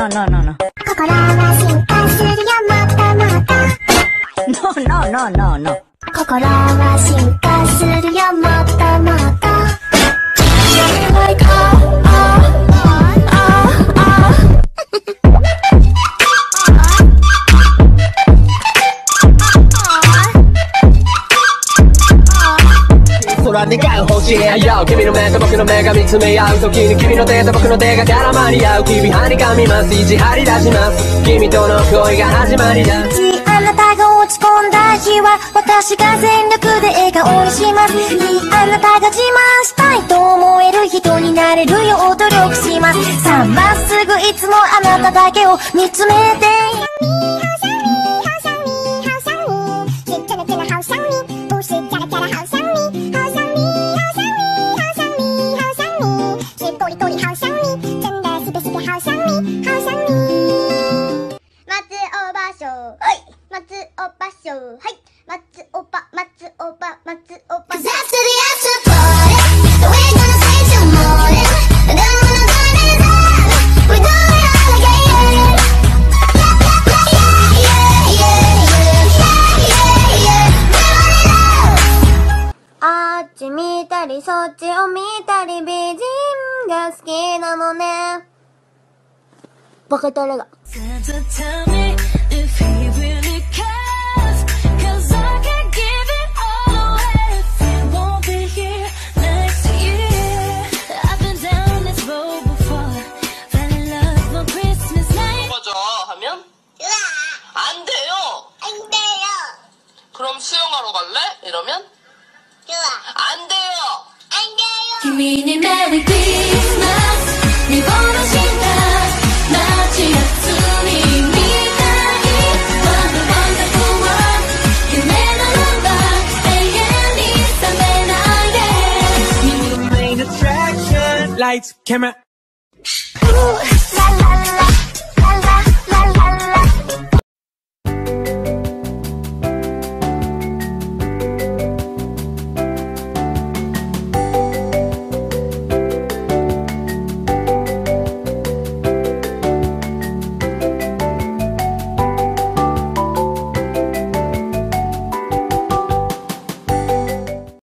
no, no, no, no. 心は進化するよまたまた No, no, no, no, no. 心は進化するよまたまた Like 願う星へよ君の目と僕の目が見つめ合う時に君の手と僕の手が絡まり合う君はにかみます。意地張り出します君との恋が始まりだあなたが落ち込んだ日は私が全力で笑顔にします。あなたが自慢したいと思える人になれるよう努力します。さあまっすぐいつもあなただけを見つめてハサミ。松尾芭蕉、はい。松尾芭蕉、はい。松尾芭、松尾芭、松尾芭。ザスリアスポー。そっちを見たり美人が好きなのね。 꺼져 하면? 안 돼요. 안 돼요. 그럼 수영하러 갈래? 이러면? 좋아. 안 돼요. 안 돼요. Lights, camera, Ooh, la la la.